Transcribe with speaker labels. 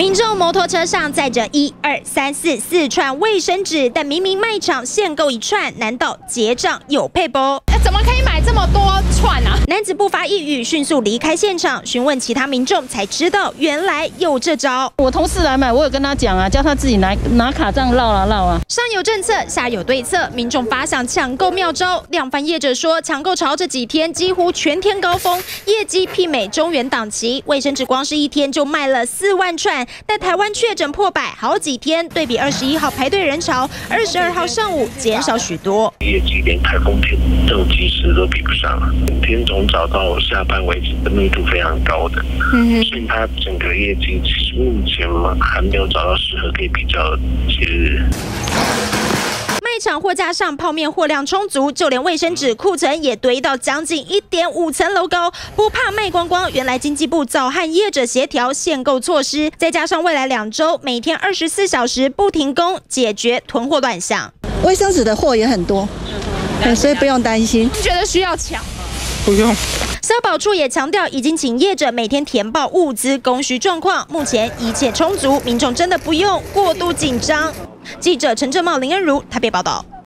Speaker 1: 民众摩托车上载着一二三四四串卫生纸，但明明卖场限购一串，难道结账有配不？
Speaker 2: 怎么可以买这么多串啊？
Speaker 1: 男子不发一语，迅速离开现场，询问其他民众，才知道原来有这招。
Speaker 3: 我同事来买，我有跟他讲啊，叫他自己拿拿卡这样绕啊绕啊。
Speaker 1: 上有政策，下有对策，民众发想抢购妙招。量贩业者说，抢购潮这几天几乎全天高峰，业绩媲美中原档期，卫生纸光是一天就卖了四万串。但台湾确诊破百好几天，对比二十一号排队人潮，二十二号上午减少许多。
Speaker 4: 业绩连台风天都及时都比不上了，每天从早到下班为止的密度非常高的，所以它整个业绩其实目前嘛还没有找到适合可以比较的节日。
Speaker 1: 卖场货架上泡面货量充足，就连卫生纸库存也堆到将近一点五层楼高，不怕卖光光。原来经济部早和业者协调限购措施，再加上未来两周每天二十四小时不停工，解决囤货乱象。
Speaker 5: 卫生纸的货也很多，所以不用担心。
Speaker 2: 你觉得需要抢吗？
Speaker 4: 不用。
Speaker 1: 消保处也强调，已经请业者每天填报物资供需状况，目前一切充足，民众真的不用过度紧张。记者陈正茂、林恩如台北报道。